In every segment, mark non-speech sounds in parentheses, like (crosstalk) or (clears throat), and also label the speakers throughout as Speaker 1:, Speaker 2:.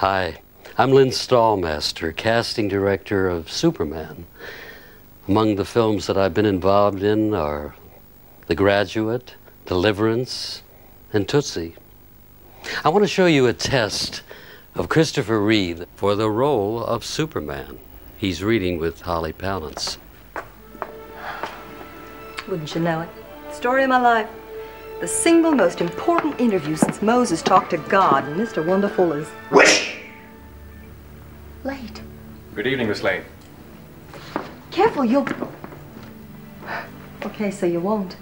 Speaker 1: Hi, I'm Lynn Stalmaster, casting director of Superman. Among the films that I've been involved in are The Graduate, Deliverance, and Tootsie. I want to show you a test of Christopher Reeve for the role of Superman. He's reading with Holly Palance.
Speaker 2: Wouldn't you know it? Story of my life. The single most important interview since Moses talked to God, and Mr. Wonderful is
Speaker 3: Wish!
Speaker 2: Late.
Speaker 4: Good evening, Miss Lane.
Speaker 2: Careful, you'll. Okay, so you won't.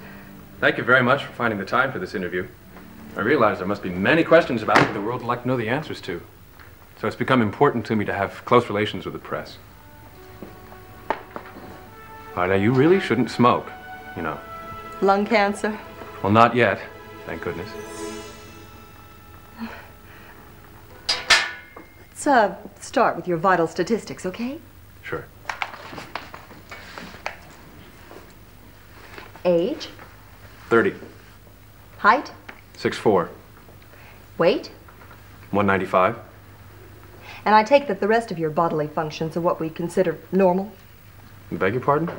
Speaker 4: Thank you very much for finding the time for this interview. I realize there must be many questions about me the world would like to know the answers to. So it's become important to me to have close relations with the press. All right, now you really shouldn't smoke, you know.
Speaker 2: Lung cancer.
Speaker 4: Well, not yet, thank goodness.
Speaker 2: Let's uh, start with your vital statistics, okay?
Speaker 4: Sure.
Speaker 2: Age,
Speaker 4: 30,
Speaker 2: height,
Speaker 4: 6'4",
Speaker 2: weight,
Speaker 4: 195.
Speaker 2: and I take that the rest of your bodily functions are what we consider normal.
Speaker 4: Beg your pardon?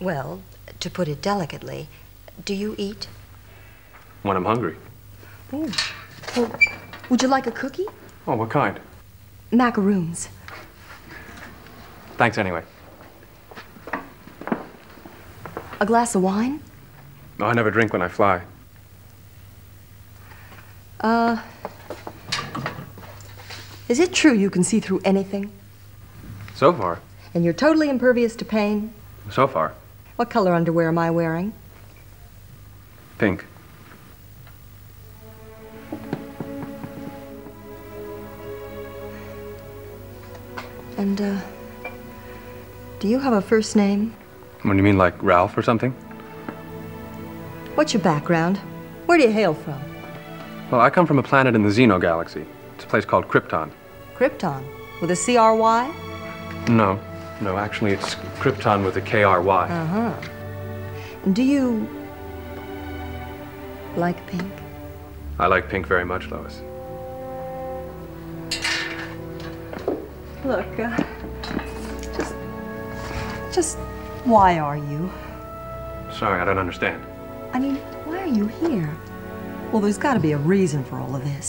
Speaker 2: Well, to put it delicately, do you eat?
Speaker 4: When I'm hungry.
Speaker 2: Ooh. Well, would you like a cookie?
Speaker 4: Oh, what kind?
Speaker 2: Macaroons.
Speaker 4: Thanks anyway.
Speaker 2: A glass of wine?
Speaker 4: No, I never drink when I fly.
Speaker 2: Uh. Is it true you can see through anything?
Speaker 4: So far.
Speaker 2: And you're totally impervious to pain?
Speaker 4: So far.
Speaker 2: What color underwear am I wearing?
Speaker 4: Pink.
Speaker 2: And, uh. Do you have a first name?
Speaker 4: What do you mean, like Ralph or something?
Speaker 2: What's your background? Where do you hail from?
Speaker 4: Well, I come from a planet in the Xeno galaxy. It's a place called Krypton.
Speaker 2: Krypton. With a C R Y?
Speaker 4: No, no, actually, it's Krypton with a K R Y.
Speaker 2: Uh huh. And do you. like pink?
Speaker 4: I like pink very much, Lois.
Speaker 2: Look, uh, just. just. why are you?
Speaker 4: Sorry, I don't understand.
Speaker 2: I mean, why are you here? Well, there's got to be a reason for all of this.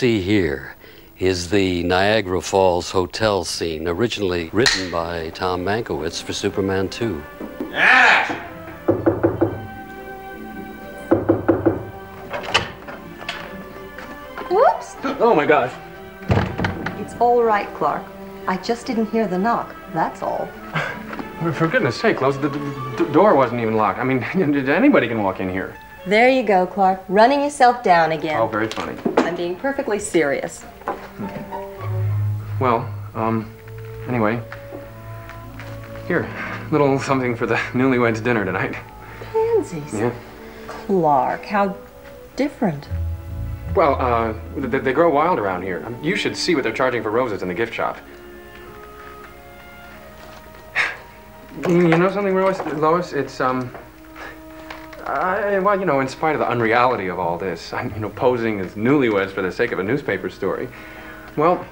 Speaker 1: See here is the Niagara Falls hotel scene, originally written by Tom Mankiewicz for Superman 2.
Speaker 2: Whoops!
Speaker 4: Oh my gosh.
Speaker 2: It's all right, Clark. I just didn't hear the knock. That's all.
Speaker 4: For goodness sake, Lois, the, the, the door wasn't even locked. I mean, (laughs) anybody can walk in here.
Speaker 2: There you go, Clark. Running yourself down again.
Speaker 4: Oh, very funny.
Speaker 2: Being perfectly serious.
Speaker 4: Well, um, anyway. Here, little something for the newlyweds dinner tonight.
Speaker 2: Pansies.
Speaker 4: Yeah.
Speaker 2: Clark, how different.
Speaker 4: Well, uh, they, they grow wild around here. Um, You should see what they're charging for roses in the gift shop. (sighs) You know something, Lois? Lois, it's, um... I, well, you know, in spite of the unreality of all this, I'm, you know, posing as newlyweds for the sake of a newspaper story. Well,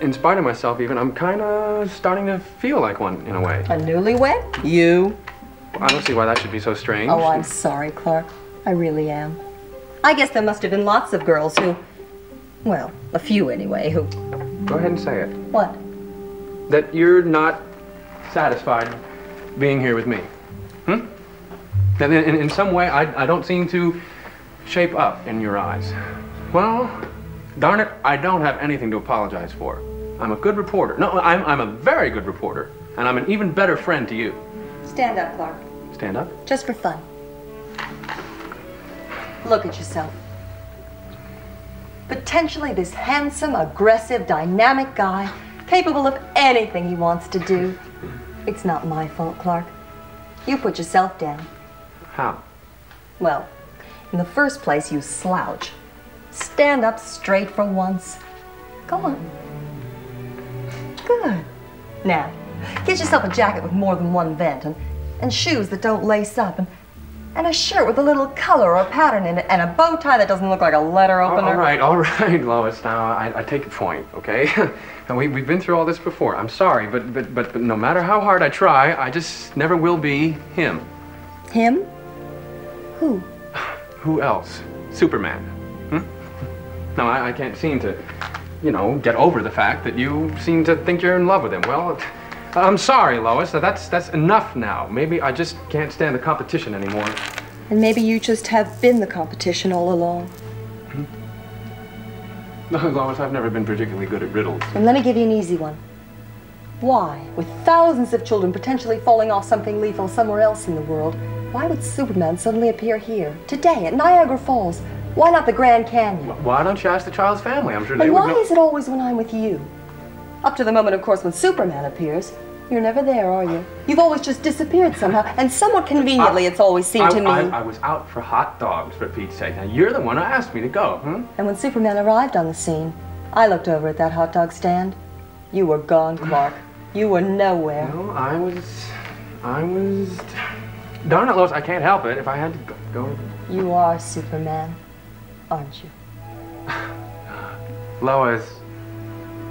Speaker 4: in spite of myself even, I'm kind of starting to feel like one, in a way.
Speaker 2: A newlywed? You?
Speaker 4: I don't see why that should be so strange.
Speaker 2: Oh, I'm sorry, Clark. I really am. I guess there must have been lots of girls who, well, a few anyway, who.
Speaker 4: Go ahead and say it.
Speaker 2: What?
Speaker 4: that you're not satisfied being here with me. Hmm? That in, in, some way I, I don't seem to shape up in your eyes. Well, darn it, I don't have anything to apologize for. I'm a good reporter. No, I'm, I'm a very good reporter. And I'm an even better friend to you.
Speaker 2: Stand up, Clark.
Speaker 4: Stand up.
Speaker 2: Just for fun. Look at yourself. Potentially this handsome, aggressive, dynamic guy, capable of anything he wants to do. It's not my fault, Clark. You put yourself down.
Speaker 4: How?
Speaker 2: Well, in the first place, you slouch. Stand up straight for once. Go on. Good. Now, get yourself a jacket with more than one vent, and, and shoes that don't lace up, and, and a shirt with a little color or pattern in it, and a bow tie that doesn't look like a letter
Speaker 4: All-
Speaker 2: opener.
Speaker 4: all right, all right, (laughs) Lois. Now I, I take your point, okay? (laughs) and we, we've been through all this before. I'm sorry, but, but but but no matter how hard I try, I just never will be him.
Speaker 2: Him? Who? (sighs)
Speaker 4: Who else? Superman. Hmm? No, I, I can't seem to, you know, get over the fact that you seem to think you're in love with him. Well, I'm sorry, Lois. That's that's enough now. Maybe I just can't stand the competition anymore.
Speaker 2: And maybe you just have been the competition all along. (laughs)
Speaker 4: No, Lois, I've never been particularly good at riddles.
Speaker 2: And let me give you an easy one. Why, with thousands of children potentially falling off something lethal somewhere else in the world, why would Superman suddenly appear here, today, at Niagara Falls? Why not the Grand Canyon?
Speaker 4: Why don't you ask the child's family? I'm sure they
Speaker 2: And
Speaker 4: would
Speaker 2: why
Speaker 4: know.
Speaker 2: is it always when I'm with you? Up to the moment, of course, when Superman appears. You're never there, are you? You've always just disappeared somehow, and somewhat conveniently, it's always seemed
Speaker 4: I,
Speaker 2: to me.
Speaker 4: I, I was out for hot dogs, for Pete's sake. Now, you're the one who asked me to go, hmm?
Speaker 2: And when Superman arrived on the scene, I looked over at that hot dog stand. You were gone, Clark. You were nowhere.
Speaker 4: No, I was. I was. Darn it, Lois, I can't help it. If I had to go.
Speaker 2: You are Superman, aren't you? (sighs)
Speaker 4: Lois,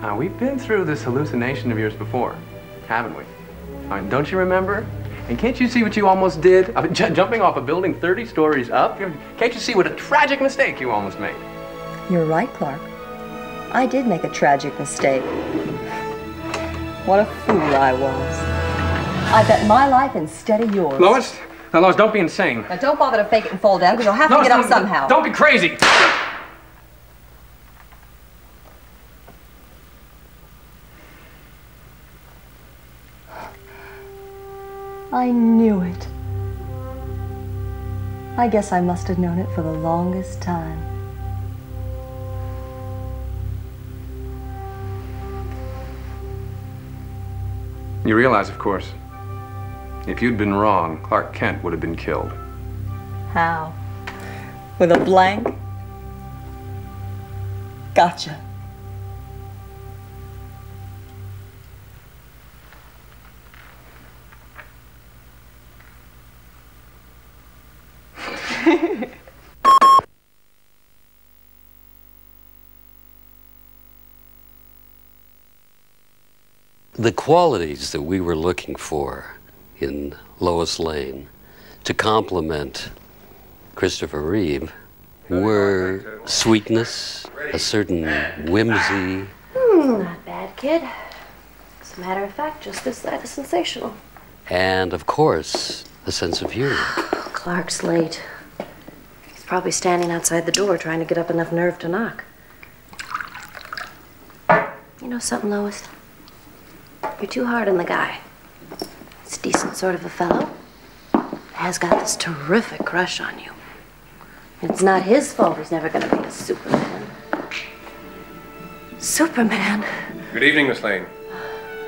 Speaker 4: now we've been through this hallucination of yours before, haven't we? I mean, don't you remember? And can't you see what you almost did? I mean, jumping off a building 30 stories up? Can't you see what a tragic mistake you almost made?
Speaker 2: You're right, Clark. I did make a tragic mistake. What a fool I was. I bet my life instead of yours.
Speaker 4: Lois? Now, Lois, don't be insane.
Speaker 2: Now don't bother to fake it and fall down, because you'll have to get up somehow.
Speaker 4: Don't be crazy.
Speaker 2: I knew it. I guess I must have known it for the longest time.
Speaker 4: You realize, of course, if you'd been wrong, Clark Kent would have been killed.
Speaker 2: How? With a blank? Gotcha. (laughs)
Speaker 1: the qualities that we were looking for in Lois Lane to complement Christopher Reeve were sweetness, a certain whimsy, hmm,
Speaker 3: Not bad, kid. As a matter of fact, just this side is sensational.
Speaker 1: and of course, a sense of humor. (sighs)
Speaker 3: Clark's late. He's probably standing outside the door trying to get up enough nerve to knock. You know something, Lois? You're too hard on the guy. Decent sort of a fellow. Has got this terrific crush on you. It's not his fault he's never going to be a Superman. Superman?
Speaker 5: Good evening, Miss Lane.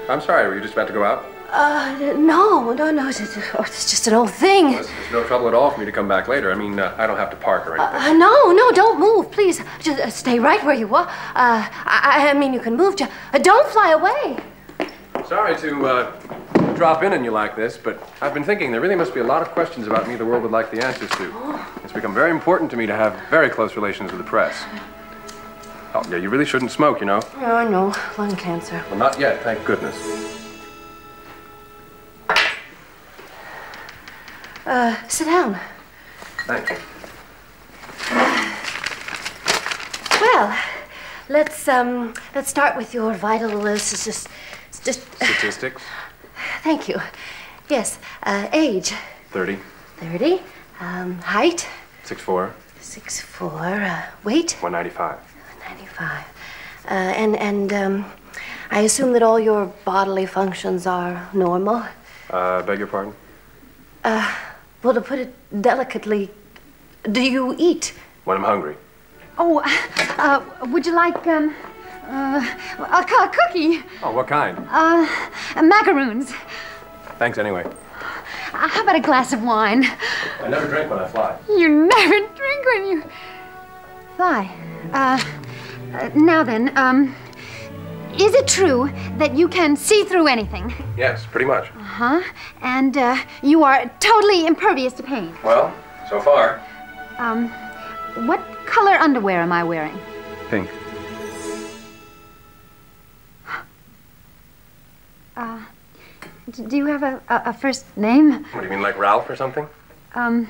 Speaker 5: I'm sorry, were you just about to go out?
Speaker 3: Uh, no, no, no. It's, it's just an old thing.
Speaker 5: Well, it's, it's no trouble at all for me to come back later. I mean, uh, I don't have to park or anything.
Speaker 3: Uh, no, no, don't move, please. Just uh, stay right where you are. Uh, I, I mean, you can move. Just, uh, don't fly away.
Speaker 5: Sorry to uh, drop in on you like this, but I've been thinking there really must be a lot of questions about me the world would like the answers to. It's become very important to me to have very close relations with the press. Oh, yeah, you really shouldn't smoke, you know.
Speaker 3: Oh, no, lung cancer.
Speaker 5: Well, not yet, thank goodness.
Speaker 3: Uh, sit down.
Speaker 5: Thank you.
Speaker 3: Well, let's um, let's start with your vital list. It's just, it's just.
Speaker 5: Statistics
Speaker 3: Thank you. Yes, uh, age.
Speaker 5: 30,
Speaker 3: Thirty. Um, height.
Speaker 5: 6'4,
Speaker 3: Six four. Uh, weight.
Speaker 5: 195.
Speaker 3: Ninety-five. Uh, and and um, I assume that all your bodily functions are normal.
Speaker 5: Uh, beg your pardon?
Speaker 3: Uh, Well, to put it delicately, do you eat?
Speaker 5: When I'm hungry.
Speaker 6: Oh, (laughs) uh, would you like um, uh, a, cu- cookie?
Speaker 5: Oh, what kind?
Speaker 6: Uh, macaroons.
Speaker 5: Thanks anyway.
Speaker 6: Uh, how about a glass of wine?
Speaker 5: I never drink when I fly.
Speaker 6: You never drink when you fly. Uh, uh, now then, um, is it true that you can see through anything?
Speaker 5: Yes, pretty much.
Speaker 6: Uh huh? And uh, you are totally impervious to pain.
Speaker 5: Well, so far.
Speaker 6: Um, what color underwear am I wearing?
Speaker 5: Pink.
Speaker 6: Do you have a, a, a first name?
Speaker 5: What do you mean, like Ralph or something?
Speaker 6: Um,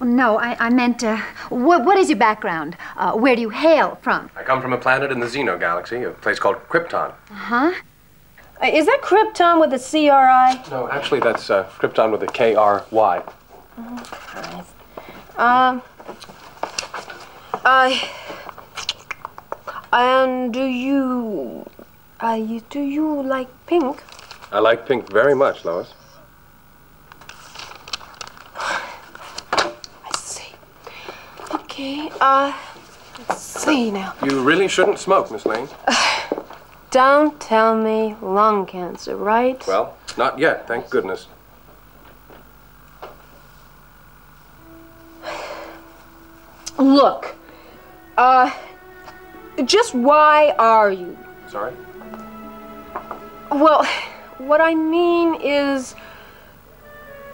Speaker 6: no, I, I meant, uh, what, what is your background? Uh, where do you hail from?
Speaker 5: I come from a planet in the Xeno galaxy, a place called Krypton.
Speaker 6: Huh?
Speaker 3: Uh, Is that Krypton with a C R I?
Speaker 5: No, actually, that's uh, Krypton with a K R Y.
Speaker 7: Um. I. And do you. Uh, you, do you like pink?
Speaker 5: I like pink very much, Lois. (sighs)
Speaker 7: I see. Okay, uh. Let's see now.
Speaker 5: You really shouldn't smoke, Miss Lane. (sighs)
Speaker 7: Don't tell me lung cancer, right?
Speaker 5: Well, not yet, thank goodness. (sighs)
Speaker 7: Look. Uh. Just why are you?
Speaker 5: Sorry?
Speaker 7: Well, what I mean is.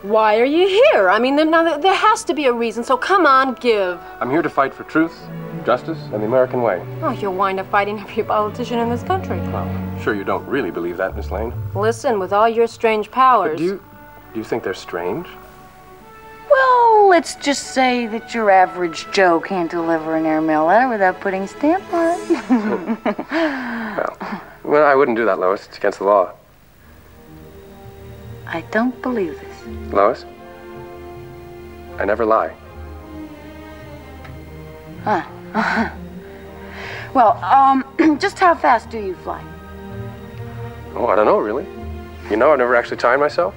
Speaker 7: Why are you here? I mean, there, now, there- there has to be a reason, so come on, give.
Speaker 5: I'm here to fight for truth, justice, and the American way.
Speaker 7: Oh, you'll wind up fighting every politician in this country.
Speaker 5: Well, sure you don't really believe that, Miss Lane.
Speaker 7: Listen, with all your strange powers.
Speaker 5: Do you, do you think they're strange?
Speaker 8: Well, let's just say that your average Joe can't deliver an airmail letter without putting a stamp on it. (laughs)
Speaker 5: Well, well, I wouldn't do that, Lois. It's against the law.
Speaker 8: I don't believe this.
Speaker 5: Lois? I never lie.
Speaker 8: Huh. (laughs) well, um, (clears throat) just how fast do you fly?
Speaker 5: Oh, I don't know, really. You know, I've never actually timed myself.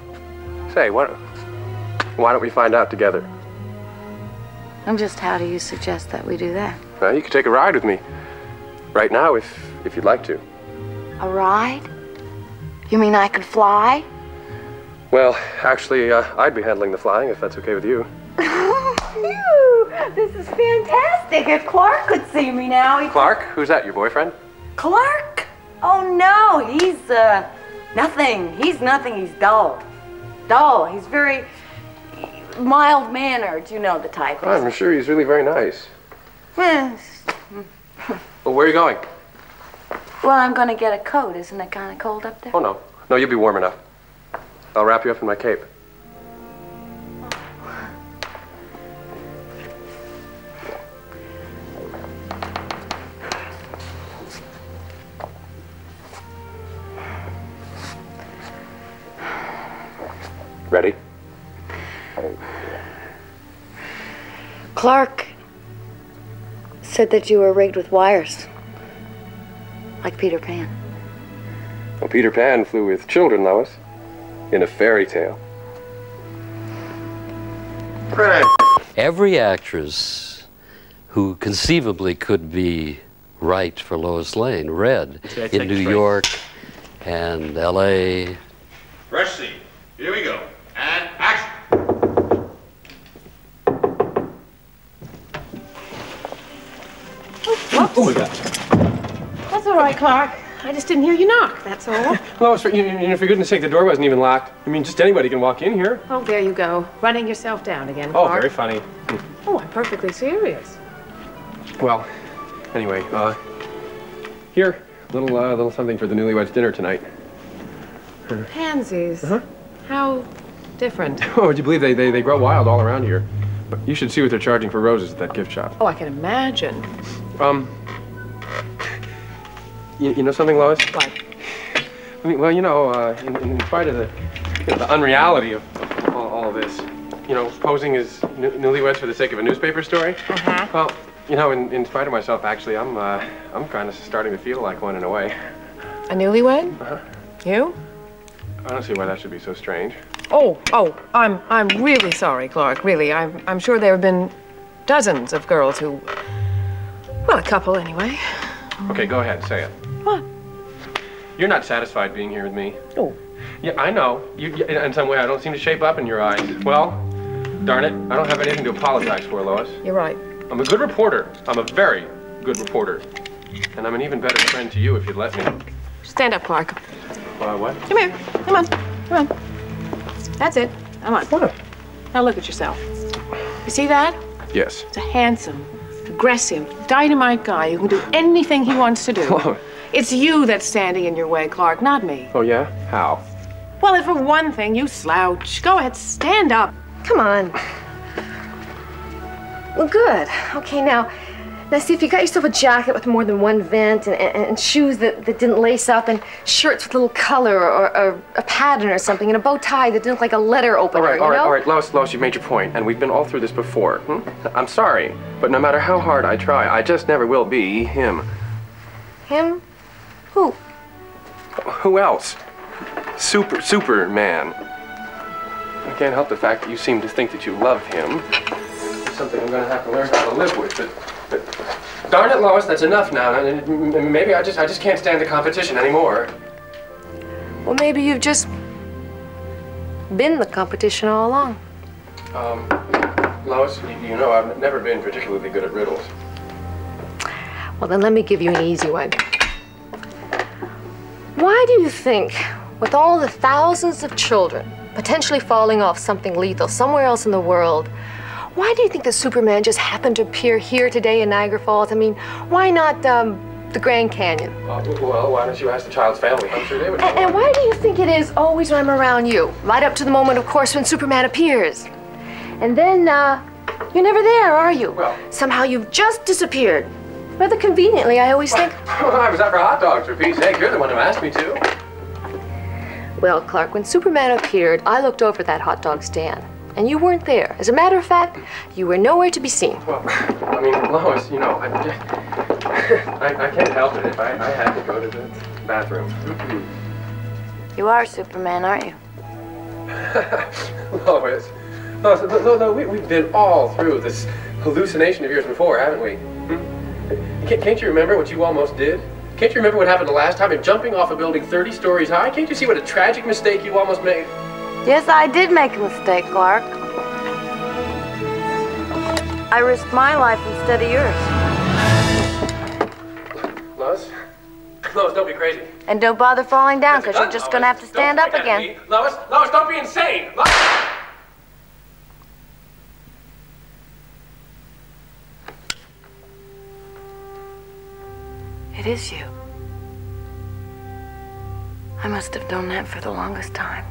Speaker 5: Say, why, why don't we find out together?
Speaker 8: And just how do you suggest that we do that?
Speaker 5: Well, you could take a ride with me. Right now, if, if you'd like to.
Speaker 8: A ride? You mean I could fly?
Speaker 5: Well, actually, uh, I'd be handling the flying if that's okay with you. (laughs)
Speaker 8: Phew, this is fantastic. If Clark could see me now, he...
Speaker 5: Clark, who's that, your boyfriend?
Speaker 8: Clark? Oh no, he's uh nothing. He's nothing. He's dull. Dull. He's very mild mannered. You know the type.
Speaker 5: I'm sure he's really very nice. Well, where are you going?
Speaker 8: Well, I'm gonna get a coat. Isn't it kind of cold up there?
Speaker 5: Oh, no. No, you'll be warm enough. I'll wrap you up in my cape. Ready?
Speaker 8: Clark said that you were rigged with wires, like Peter Pan.
Speaker 5: Well, Peter Pan flew with children, Lois, in a fairy tale. Fred!
Speaker 1: Every actress who conceivably could be right for Lois Lane, read
Speaker 4: Okay,
Speaker 1: in New. York and L.A.
Speaker 9: Fresh scene. Here we go. And action.
Speaker 7: Oh, That's all right, Clark. I just didn't hear you knock, that's all. (laughs)
Speaker 5: Lois, for, you, you know, for goodness sake, the door wasn't even locked. I mean, just anybody can walk in here.
Speaker 7: oh, there you go. Running yourself down again,
Speaker 5: Oh,
Speaker 7: Clark.
Speaker 5: very funny.
Speaker 7: Oh, I'm perfectly serious.
Speaker 5: Well, anyway, uh, here, little, uh, little something for the newlyweds dinner tonight.
Speaker 7: Pansies.
Speaker 5: Uh-huh.
Speaker 7: How different. (laughs)
Speaker 5: Oh, would you believe they, they, they grow wild all around here? But you should see what they're charging for roses at that gift shop.
Speaker 7: Oh, I can imagine.
Speaker 5: Um, you, you know something, Lois?
Speaker 7: What?
Speaker 5: I mean, well, you know, uh, in, in spite of the, you know, the unreality of all, this, you know, posing as new, newlyweds for the sake of a newspaper story.
Speaker 7: Uh-huh.
Speaker 5: Well, you know, in, in spite of myself, actually, I'm, uh, I'm kind of starting to feel like one in a way.
Speaker 7: A newlywed?
Speaker 5: Uh-huh.
Speaker 7: You?
Speaker 5: I don't see why that should be so strange.
Speaker 7: Oh, oh, I'm I'm really sorry, Clark. Really, I'm I'm sure there have been dozens of girls who, well, a couple anyway.
Speaker 5: Okay, go ahead, say it.
Speaker 7: What?
Speaker 5: You're not satisfied being here with me.
Speaker 7: Oh.
Speaker 5: Yeah, I know. You, in some way, I don't seem to shape up in your eyes. Well, darn it, I don't have anything to apologize for, Lois.
Speaker 7: You're right.
Speaker 5: I'm a good reporter. I'm a very good reporter. And I'm an even better friend to you if you'd let me.
Speaker 7: Stand up, Clark.
Speaker 5: Uh, what?
Speaker 7: Come here. Come on. Come on. That's it. Come on.
Speaker 5: What?
Speaker 7: Now look at yourself. You see that?
Speaker 5: Yes.
Speaker 7: It's a handsome, aggressive, dynamite guy who can do anything he wants to do.
Speaker 5: Lois.
Speaker 7: It's you that's standing in your way, Clark, not me.
Speaker 5: Oh, yeah? How?
Speaker 7: Well, if for one thing you slouch, go ahead, stand up.
Speaker 10: Come on. Well, good. Okay, now, now see if you got yourself a jacket with more than one vent, and, and, and shoes that, that didn't lace up, and shirts with a little color or, or a pattern or something, and a bow tie that didn't look like a letter opener.
Speaker 5: All right, all right,
Speaker 10: know?
Speaker 5: all right, Lois, Lois, you've made your point, and we've been all through this before. Hmm? I'm sorry, but no matter how hard I try, I just never will be him.
Speaker 10: Him? Who?
Speaker 5: Who else? Super, Superman. I can't help the fact that you seem to think that you love him. It's something I'm gonna have to learn how to live with. But darn it, Lois, that's enough now. And Maybe I just, I just can't stand the competition anymore.
Speaker 10: Well, maybe you've just been the competition all along.
Speaker 5: Um, Lois, you, you know I've never been particularly good at riddles.
Speaker 10: Well, then let me give you an easy one. Why do you think, with all the thousands of children potentially falling off something lethal somewhere else in the world, why do you think that Superman just happened to appear here today in Niagara Falls? I mean, why not um, the Grand Canyon?
Speaker 5: Uh, well, why don't you ask the child's family? I'm sure they would.
Speaker 10: And, and why do you think it is always when I'm around you? Right up to the moment, of course, when Superman appears. And then, uh, you're never there, are you?
Speaker 5: Well-
Speaker 10: Somehow you've just disappeared. Rather conveniently, I always think. (laughs)
Speaker 5: I was out for hot dogs, for Pete's sake. You're the one who asked me to.
Speaker 10: Well, Clark, when Superman appeared, I looked over that hot dog stand. And you weren't there. As a matter of fact, you were nowhere to be seen.
Speaker 5: Well, I mean, Lois, you know, I, I, I can't help it if I, I had to go to the bathroom.
Speaker 8: You are Superman, aren't you? (laughs)
Speaker 5: Lois, Lois, no, no, no, we, we've been all through this hallucination of yours before, haven't we? Hmm? Can't, can't you remember what you almost did? Can't you remember what happened the last time in jumping off a building 30 stories high? Can't you see what a tragic mistake you almost made?
Speaker 8: Yes, I did make a mistake, Clark. I risked my life instead of yours.
Speaker 5: Lois? Lois, don't be crazy.
Speaker 8: And don't bother falling down, because you're just gonna have to stand up again.
Speaker 5: Lois, Lois, don't be insane! Lois!
Speaker 8: It is you. I must have known that for the longest time.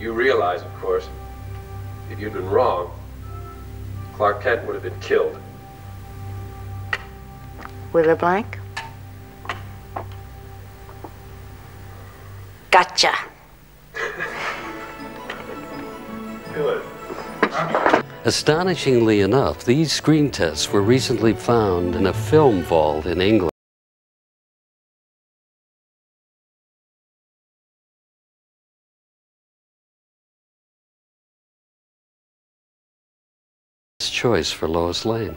Speaker 5: You realize, of course, if you'd been wrong, Clark Kent would have been killed.
Speaker 8: With a blank? Gotcha. (laughs)
Speaker 5: Good.
Speaker 1: Astonishingly enough, these screen tests were recently found in a film vault in England. Choice for Lois Lane.